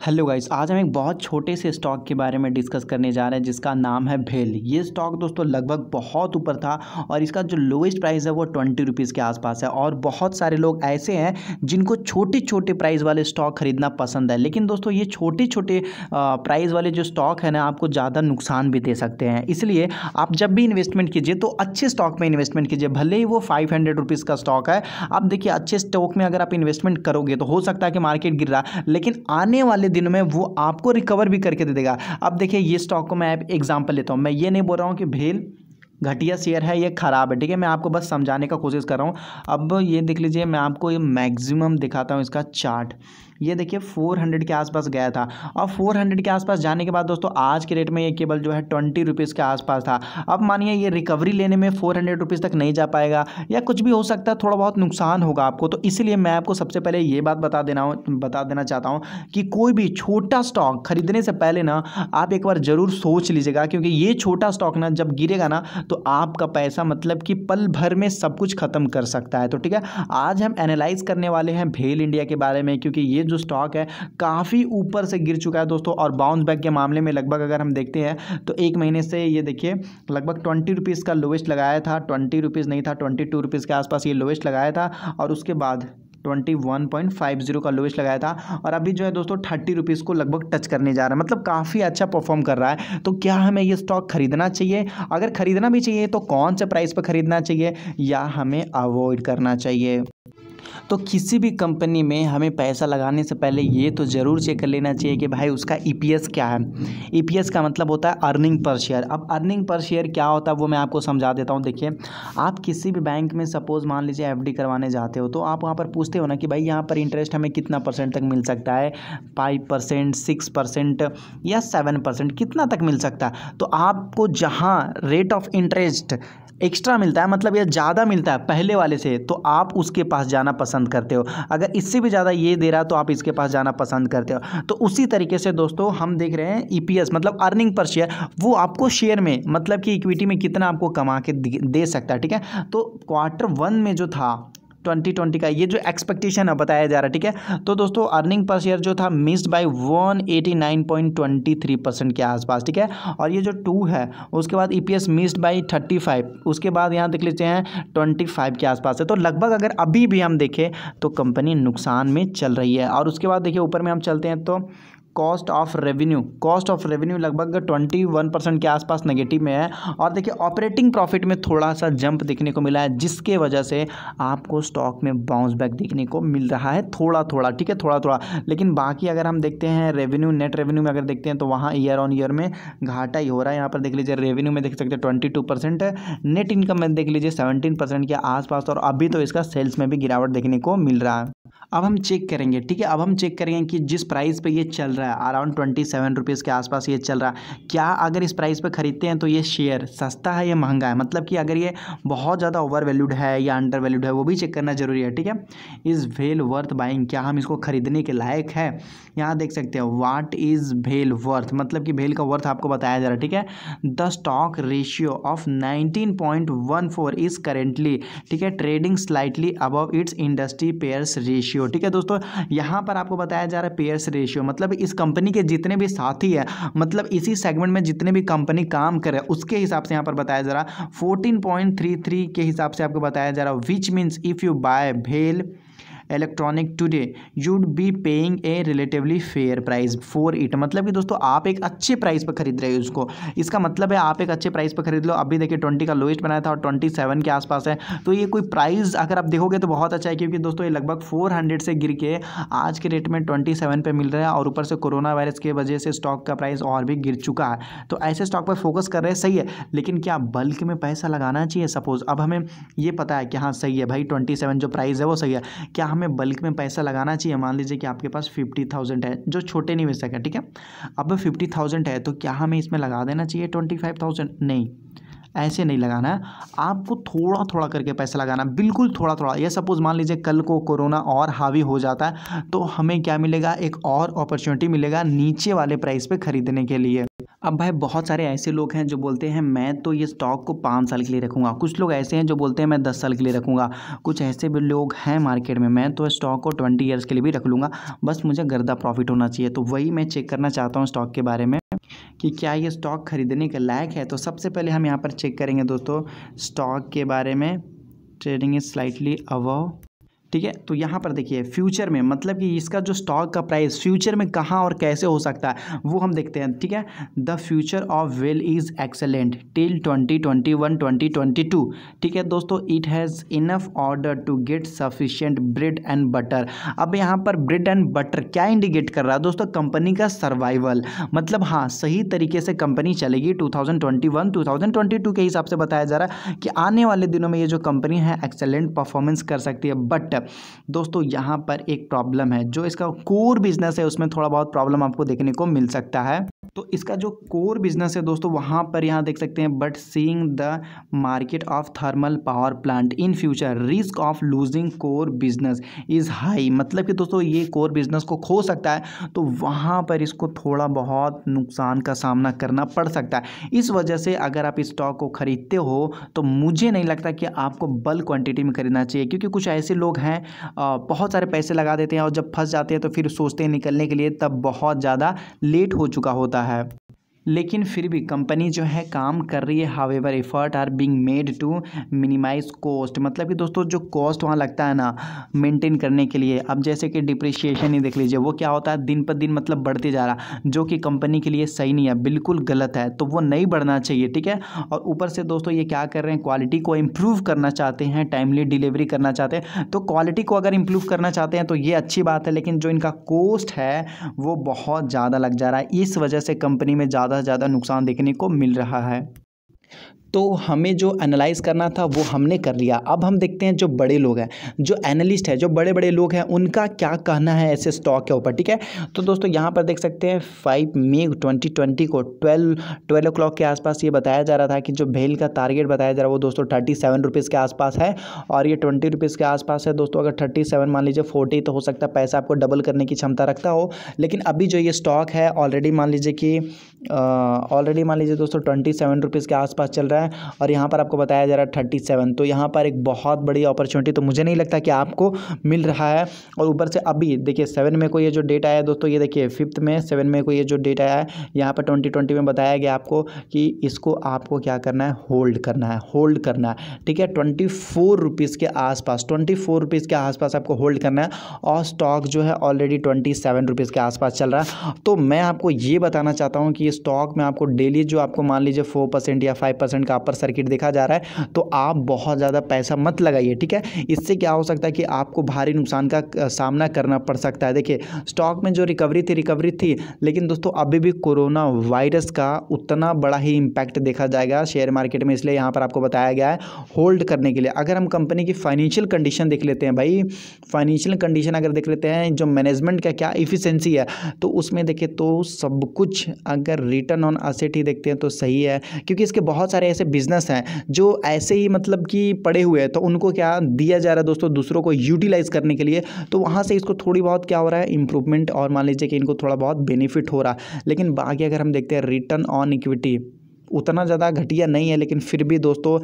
Hello guys, आज हम एक बहुत छोटे से स्टॉक के बारे में डिस्कस करने जा रहे हैं, जिसका नाम है भेल। ये स्टॉक दोस्तों लगभग बहुत ऊपर था और इसका जो लोएस्ट प्राइस है वो ट्वेंटी रुपीज़ के आसपास है और बहुत सारे लोग ऐसे हैं जिनको छोटे छोटे प्राइस वाले स्टॉक खरीदना पसंद है। लेकिन दोस्तों ये छोटे छोटे प्राइस वाले जो स्टॉक है ना, आपको ज़्यादा नुकसान भी दे सकते हैं। इसलिए आप जब भी इन्वेस्टमेंट कीजिए तो अच्छे स्टॉक में इन्वेस्टमेंट कीजिए, भले ही वो फाइव हंड्रेड रुपीज़ का स्टॉक है। आप देखिए, अच्छे स्टॉक में अगर आप इन्वेस्टमेंट करोगे तो हो सकता है कि मार्केट गिर रहा लेकिन आने वाले वाले दिनों में वो आपको रिकवर भी करके दे देगा। अब देखिए, ये स्टॉक को मैं एग्ज़ाम्पल लेता हूँ। मैं ये नहीं बोल रहा हूँ कि भेल घटिया शेयर है, ये ख़राब है, ठीक है? मैं आपको बस समझाने का कोशिश कर रहा हूँ। अब ये देख लीजिए, मैं आपको ये मैक्सिमम दिखाता हूँ इसका चार्ट। ये देखिए, फोर हंड्रेड के आसपास गया था। और फोर हंड्रेड के आसपास जाने के बाद दोस्तों, आज के रेट में ये केवल जो है ट्वेंटी रुपीज़ के आसपास था। अब मानिए, ये रिकवरी लेने में फोर हंड्रेड रुपीज़ तक नहीं जा पाएगा, या कुछ भी हो सकता है, थोड़ा बहुत नुकसान होगा आपको। तो इसलिए मैं आपको सबसे पहले ये बात बता देना बता देना चाहता हूँ कि कोई भी छोटा स्टॉक खरीदने से पहले ना, आप एक बार ज़रूर सोच लीजिएगा, क्योंकि ये छोटा स्टॉक ना, जब गिरेगा ना तो आपका पैसा मतलब कि पल भर में सब कुछ ख़त्म कर सकता है। तो ठीक है, आज हम एनालाइज करने वाले हैं भेल इंडिया के बारे में, क्योंकि ये जो स्टॉक है, काफ़ी ऊपर से गिर चुका है दोस्तों, और बाउंस बैक के मामले में लगभग अगर हम देखते हैं तो एक महीने से ये देखिए, लगभग ट्वेंटी रुपीज़ का लोवेस्ट लगाया था ट्वेंटी रुपीज़ नहीं था ट्वेंटी टू रुपीज़ के आसपास ये लोवेस्ट लगाया था, और उसके बाद twenty one point five zero का लोवेस्ट लगाया था और अभी जो है दोस्तों थर्टी रुपीज़ को लगभग टच करने जा रहा है। मतलब काफ़ी अच्छा परफॉर्म कर रहा है। तो क्या हमें ये स्टॉक खरीदना चाहिए? अगर खरीदना भी चाहिए तो कौन से प्राइस पर खरीदना चाहिए? या हमें अवॉइड करना चाहिए? तो किसी भी कंपनी में हमें पैसा लगाने से पहले ये तो ज़रूर चेक कर लेना चाहिए कि भाई उसका ई e क्या है। ई e का मतलब होता है अर्निंग पर शेयर अब अर्निंग पर शेयर क्या होता है वो मैं आपको समझा देता हूँ। देखिए, आप किसी भी बैंक में सपोज़ मान लीजिए एफडी करवाने जाते हो तो आप वहाँ पर पूछते हो ना कि भाई यहाँ पर इंटरेस्ट हमें कितना परसेंट तक मिल सकता है? फाइव परसेंट सिक्स परसेंट या सेवन परसेंट कितना तक मिल सकता है? तो आपको जहाँ रेट ऑफ़ इंटरेस्ट एक्स्ट्रा मिलता है मतलब ये ज़्यादा मिलता है पहले वाले से तो आप उसके पास जाना पसंद करते हो। अगर इससे भी ज़्यादा ये दे रहा तो आप इसके पास जाना पसंद करते हो। तो उसी तरीके से दोस्तों, हम देख रहे हैं ईपीएस मतलब अर्निंग पर शेयर वो आपको शेयर में मतलब कि इक्विटी में कितना आपको कमा के दे सकता है, ठीक है? तो क्वार्टर वन में जो था ट्वेंटी ट्वेंटी का, ये जो एक्सपेक्टेशन है, बताया जा रहा है, ठीक है? तो दोस्तों अर्निंग पर शेयर जो था missed by one eighty nine point twenty three percent के आसपास, ठीक है? और ये जो टू है, उसके बाद E P S missed by thirty five उसके बाद यहाँ देख लेते हैं ट्वेंटी फाइव के आसपास है। तो लगभग अगर अभी भी हम देखें तो कंपनी नुकसान में चल रही है। और उसके बाद देखिए, ऊपर में हम चलते हैं तो cost of revenue cost of revenue लगभग ट्वेंटी वन परसेंट के आसपास नेगेटिव में है। और देखिए ऑपरेटिंग प्रॉफिट में थोड़ा सा जंप देखने को मिला है, जिसके वजह से आपको स्टॉक में बाउंस बैक देखने को मिल रहा है थोड़ा थोड़ा ठीक है थोड़ा थोड़ा लेकिन बाकी अगर हम देखते हैं रेवेन्यू नेट रेवेन्यू में अगर देखते हैं तो वहाँ ईयर ऑन ईयर में घाटा ही हो रहा है। यहाँ पर देख लीजिए रेवेन्यू में देख सकते हैं twenty two percent net income में देख लीजिए सेवेंटीन परसेंट के आसपास, और अभी तो इसका सेल्स में भी गिरावट देखने को मिल रहा है। अब हम चेक करेंगे, ठीक है, अब हम चेक करेंगे कि जिस प्राइस पे ये चल रहा है अराउंड ट्वेंटी सेवन रुपीज़ के आसपास ये चल रहा है। क्या अगर इस प्राइस पे ख़रीदते हैं तो ये शेयर सस्ता है या महँगा है? मतलब कि अगर ये बहुत ज़्यादा ओवर वैल्यूड है या अंडर वैल्यूड है, वो भी चेक करना ज़रूरी है, ठीक है? इज़ भेल वर्थ बाइंग क्या हम इसको ख़रीदने के लायक है? यहाँ देख सकते हैं वाट इज़ भेल वर्थ मतलब कि भेल का वर्थ आपको बताया जा रहा है, ठीक है? The stock ratio of nineteen point one four is currently ठीक है? Trading slightly above its industry peers ratio ठीक है दोस्तों? यहाँ पर आपको बताया जा रहा है पेयर्स रेशियो मतलब इस कंपनी के जितने भी साथी है मतलब इसी सेगमेंट में जितने भी कंपनी काम करे उसके हिसाब से यहाँ पर बताया जा रहा फोर्टीन के हिसाब से आपको बताया जा रहा which means if you buy भेल electronic today you'd be paying a relatively fair price for it मतलब कि दोस्तों, आप एक अच्छे प्राइस पर खरीद रहे हो उसको इसका मतलब है आप एक अच्छे प्राइस पर खरीद लो। अभी देखिए ट्वेंटी का लोएस्ट बनाया था और ट्वेंटी सेवन के आसपास है। तो ये कोई प्राइस अगर आप देखोगे तो बहुत अच्छा है, क्योंकि दोस्तों, ये लगभग फोर हंड्रेड से गिर के आज के रेट में ट्वेंटी सेवन पर मिल रहा है और ऊपर से कोरोना वायरस की वजह से स्टॉक का प्राइस और भी गिर चुका है। तो ऐसे स्टॉक पर फोकस कर रहे हैं, सही है। लेकिन क्या बल्क में पैसा लगाना चाहिए? सपोज़ अब हमें ये पता है कि हाँ सही है भाई ट्वेंटी सेवन जो प्राइस है वो सही है। क्या हमें बल्क में पैसा लगाना चाहिए। मान लीजिए कि आपके पास फिफ्टी थाउज़ेंड है, जो छोटे निवेशक है, ठीक है? अब फिफ्टी थाउज़ेंड है तो क्या हमें इसमें लगा देना चाहिए ट्वेंटी फाइव थाउज़ेंड नहीं, ऐसे नहीं लगाना है। आपको थोड़ा थोड़ा करके पैसा लगाना, बिल्कुल थोड़ा थोड़ा ये सपोज़ मान लीजिए कल को कोरोना और हावी हो जाता है तो हमें क्या मिलेगा? एक और अपॉर्चुनिटी मिलेगा नीचे वाले प्राइस पे खरीदने के लिए। अब भाई बहुत सारे ऐसे लोग हैं जो बोलते हैं, मैं तो ये स्टॉक को पाँच साल के लिए रखूँगा। कुछ लोग ऐसे हैं जो बोलते हैं, मैं दस साल के लिए रखूँगा। कुछ ऐसे भी लोग हैं मार्केट में, मैं तो स्टॉक को ट्वेंटी ईयर्स के लिए भी रख लूँगा। बस मुझे गर्दा प्रॉफिट होना चाहिए। तो वही मैं चेक करना चाहता हूँ स्टॉक के बारे में कि क्या ये स्टॉक खरीदने के लायक है? तो सबसे पहले हम यहाँ पर चेक करेंगे दोस्तों स्टॉक के बारे में। ट्रेडिंग इज़ स्लाइटली अवव ठीक है? तो यहाँ पर देखिए फ्यूचर में मतलब कि इसका जो स्टॉक का प्राइस फ्यूचर में कहाँ और कैसे हो सकता है, वो हम देखते हैं, ठीक है? The future of well is excellent till twenty twenty one twenty twenty two ठीक है दोस्तों it has enough order to get sufficient bread and butter अब यहाँ पर ब्रेड एंड बटर क्या इंडिकेट कर रहा है दोस्तों? कंपनी का सर्वाइवल मतलब हाँ सही तरीके से कंपनी चलेगी two thousand twenty one two thousand twenty two के हिसाब से बताया जा रहा है कि आने वाले दिनों में ये जो कंपनी है एक्सेलेंट परफॉर्मेंस कर सकती है. बट दोस्तों, यहाँ पर एक प्रॉब्लम है, जो इसका कोर बिज़नेस है, उसमें थोड़ा बहुत प्रॉब्लम आपको देखने को मिल सकता है। तो इसका जो कोर बिज़नेस है दोस्तों, वहाँ पर यहाँ देख सकते हैं but seeing the market of thermal power plant in future risk of losing core business is high मतलब कि दोस्तों, ये कोर बिज़नेस को खो सकता है तो वहाँ पर इसको थोड़ा बहुत नुकसान का सामना करना पड़ सकता है। इस वजह से अगर आप इस स्टॉक को खरीदते हो तो मुझे नहीं लगता कि आपको बल्क क्वान्टिटी में खरीदना चाहिए, क्योंकि कुछ ऐसे लोग हैं बहुत सारे पैसे लगा देते हैं और जब फंस जाते हैं तो फिर सोचते हैं निकलने के लिए तब बहुत ज़्यादा लेट हो चुका होता है। लेकिन फिर भी कंपनी जो है काम कर रही है। However effort are being made to minimise cost मतलब कि दोस्तों, जो कॉस्ट वहाँ लगता है ना मेंटेन करने के लिए। अब जैसे कि डिप्रिशिएशन ही देख लीजिए, वो क्या होता है? दिन पर दिन मतलब बढ़ते जा रहा जो कि कंपनी के लिए सही नहीं है, बिल्कुल गलत है। तो वो नहीं बढ़ना चाहिए, ठीक है? और ऊपर से दोस्तों, ये क्या कर रहे हैं? क्वालिटी को इम्प्रूव करना चाहते हैं टाइमली डिलीवरी करना चाहते हैं। तो क्वालिटी को अगर इम्प्रूव करना चाहते हैं तो ये अच्छी बात है, लेकिन जो इनका कॉस्ट है, वो बहुत ज़्यादा लग जा रहा है। इस वजह से कंपनी में ज़्यादा से ज़्यादा नुकसान देखने को मिल रहा है। तो हमें जो एनालाइज़ करना था, वो हमने कर लिया। अब हम देखते हैं जो बड़े लोग हैं, जो एनालिस्ट है, जो बड़े बड़े लोग हैं, उनका क्या कहना है ऐसे स्टॉक के ऊपर, ठीक है? तो दोस्तों, यहाँ पर देख सकते हैं फाइव मे ट्वेंटी ट्वेंटी को ट्वेल्व ट्वेल्व ओ के आसपास ये बताया जा रहा था कि जो भेल का टारगेट बताया जा रहा है, वो दोस्तों थर्टी सेवन रुपीज़ के आसपास है और ये ट्वेंटी रुपीज़ के आसपास है। दोस्तों, अगर थर्टी सेवन मान लीजिए फोर्टी तो हो सकता है पैसा आपको डबल करने की क्षमता रखता हो। लेकिन अभी जो ये स्टॉक है ऑलरेडी मान लीजिए कि ऑलरेडी मान लीजिए दोस्तों ट्वेंटी सेवन रुपीज़ के आसपास चल रहा है। और यहाँ पर आपको बताया जा रहा है थर्टी सेवन। तो यहाँ पर एक बहुत बड़ी अपॉर्चुनिटी तो मुझे नहीं लगता कि आपको मिल रहा है। और ऊपर से अभी, देखिए सेवन में को ये जो डेट आया दोस्तों, ये देखिए फिफ्थ में सेवन में को ये जो डेट आया है, यहाँ पर ट्वेंटी ट्वेंटी में बताया गया आपको कि इसको आपको क्या करना है होल्ड करना है होल्ड करना है। ठीक है ट्वेंटी फोर रुपीज़ के आसपास ट्वेंटी फोर रुपीज़ के आसपास आपको होल्ड करना है और स्टॉक जो है ऑलरेडी ट्वेंटी सेवन रुपीज़ के आसपास चल रहा है। तो मैं आपको ये बताना चाहता हूँ कि स्टॉक में आपको डेली जो आपको मान लीजिए फोर परसेंट या फाइव का अपर सर्किट देखा जा रहा है तो आप बहुत ज़्यादा पैसा मत लगाइए, ठीक है? इससे क्या हो सकता है कि आपको भारी नुकसान का सामना करना पड़ सकता है। देखिए स्टॉक में जो रिकवरी थी रिकवरी थी, लेकिन दोस्तों अभी भी कोरोना वायरस का उतना बड़ा ही इम्पैक्ट देखा जाएगा शेयर मार्केट में, इसलिए यहाँ पर आपको बताया गया है होल्ड करने के लिए। अगर हम कंपनी की फाइनेंशियल कंडीशन देख लेते हैं भाई फाइनेंशियल कंडीशन अगर देख लेते हैं, जो मैनेजमेंट का क्या इफिशेंसी है तो उसमें देखिए तो सब कुछ अगर रिटर्न ऑन असेट ही देखते हैं तो सही है, क्योंकि इसके बहुत सारे ऐसे बिज़नेस हैं, जो ऐसे ही मतलब कि पड़े हुए हैं तो उनको क्या दिया जा रहा है दोस्तों दूसरों को यूटिलाइज़ करने के लिए? तो वहाँ से इसको थोड़ी बहुत क्या हो रहा है इंप्रूवमेंट और मान लीजिए कि इनको थोड़ा बहुत बेनिफिट हो रहा है। लेकिन बाकी अगर हम देखते हैं रिटर्न ऑन इक्विटी उतना ज़्यादा घटिया नहीं है, लेकिन फिर भी दोस्तों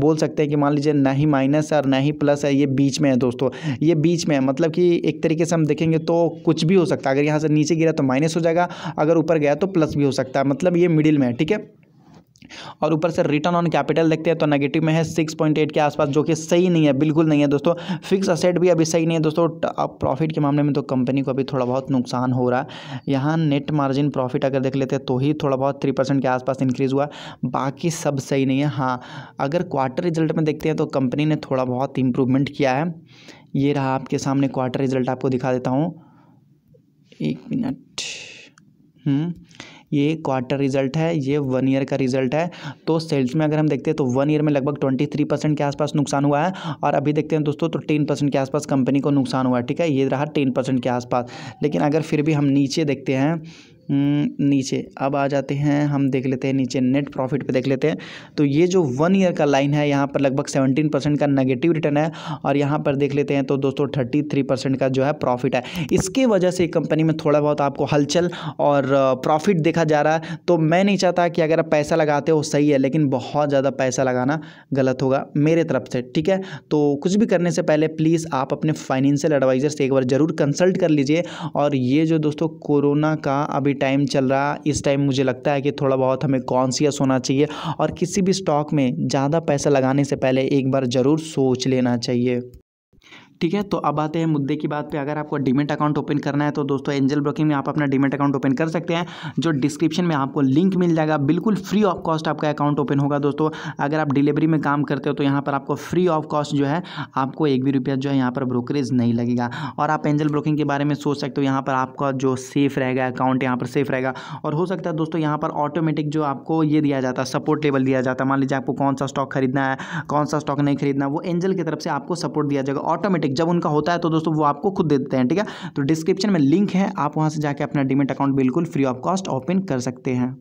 बोल सकते हैं कि मान लीजिए ना ही माइनस है और ना ही प्लस है, ये बीच में है दोस्तों। ये बीच में है मतलब कि एक तरीके से हम देखेंगे तो कुछ भी हो सकता है। अगर यहाँ से नीचे गिरा तो माइनस हो जाएगा, अगर ऊपर गया तो प्लस भी हो सकता है मतलब ये मिडिल में है, ठीक है? और ऊपर से रिटर्न ऑन कैपिटल देखते हैं तो नेगेटिव में है सिक्स पॉइंट एट के आसपास जो कि सही नहीं है बिल्कुल नहीं है दोस्तों। फिक्स असेट भी अभी सही नहीं है दोस्तों अब प्रॉफिट के मामले में तो कंपनी को अभी थोड़ा बहुत नुकसान हो रहा है। यहाँ नेट मार्जिन प्रॉफिट अगर देख लेते हैं तो ही थोड़ा बहुत थ्री परसेंट के आसपास इंक्रीज़ हुआ। बाकी सब सही नहीं है हाँ। अगर क्वार्टर रिज़ल्ट में देखते हैं तो कंपनी ने थोड़ा बहुत इंप्रूवमेंट किया है। ये रहा आपके सामने क्वार्टर रिज़ल्ट आपको दिखा देता हूँ। एक मिनट। हम्म, ये क्वार्टर रिज़ल्ट है, ये वन ईयर का रिज़ल्ट है। तो सेल्स में अगर हम देखते हैं तो वन ईयर में लगभग ट्वेंटी थ्री परसेंट के आसपास नुकसान हुआ है। और अभी देखते हैं दोस्तों तो टेन परसेंट के आसपास कंपनी को नुकसान हुआ है, ठीक है? ये रहा टेन परसेंट के आसपास। लेकिन अगर फिर भी हम नीचे देखते हैं नीचे। अब आ जाते हैं, हम देख लेते हैं नीचे नेट प्रॉफिट पे देख लेते हैं। तो ये जो वन ईयर का लाइन है, यहाँ पर लगभग सेवनटीन परसेंट का नेगेटिव रिटर्न है और यहाँ पर देख लेते हैं तो दोस्तों थर्टी थ्री परसेंट का जो है प्रॉफिट है। इसके वजह से कंपनी में थोड़ा बहुत आपको हलचल और प्रॉफिट देखा जा रहा है। तो मैं नहीं चाहता कि अगर आप पैसा लगाते हो, सही है, लेकिन बहुत ज़्यादा पैसा लगाना गलत होगा मेरे तरफ़ से, ठीक है? तो कुछ भी करने से पहले प्लीज़ आप अपने फाइनेंशियल एडवाइज़र से एक बार ज़रूर कंसल्ट कर लीजिए। और ये जो दोस्तों कोरोना का अभी टाइम चल रहा, इस टाइम मुझे लगता है कि थोड़ा बहुत हमें कॉन्सियस होना चाहिए और किसी भी स्टॉक में ज़्यादा पैसा लगाने से पहले एक बार ज़रूर सोच लेना चाहिए। ठीक है? तो अब आते हैं मुद्दे की बात पे। अगर आपको डीमेट अकाउंट ओपन करना है तो दोस्तों एंजल ब्रोकिंग में आप अपना डीमेट अकाउंट ओपन कर सकते हैं। जो डिस्क्रिप्शन में आपको लिंक मिल जाएगा, बिल्कुल फ्री ऑफ़ कॉस्ट आपका अकाउंट ओपन होगा दोस्तों। अगर आप डिलीवरी में काम करते हो तो यहाँ पर आपको फ्री ऑफ़ कॉस्ट जो है, आपको एक भी रुपया जो है यहाँ पर ब्रोकरेज नहीं लगेगा। और आप एंजल ब्रोकिंग के बारे में सोच सकते हो, यहाँ पर आपका जो सेफ़ रहेगा अकाउंट, यहाँ पर सेफ़ रहेगा। और हो सकता है दोस्तों यहाँ पर ऑटोमेटिक जो आपको ये दिया जाता है सपोर्ट लेवल दिया जाता। है मान लीजिए आपको कौन सा स्टॉक खरीदना है, कौन सा स्टॉक नहीं खरीदना, वो एंजल की तरफ़ से आपको सपोर्ट दिया जाएगा, ऑटोमेटिक जब उनका होता है तो दोस्तों वो आपको खुद दे देते हैं, ठीक है? तो डिस्क्रिप्शन में लिंक है, आप वहाँ से जाकर अपना डीमेट अकाउंट बिल्कुल फ्री ऑफ़ कॉस्ट ओपन कर सकते हैं।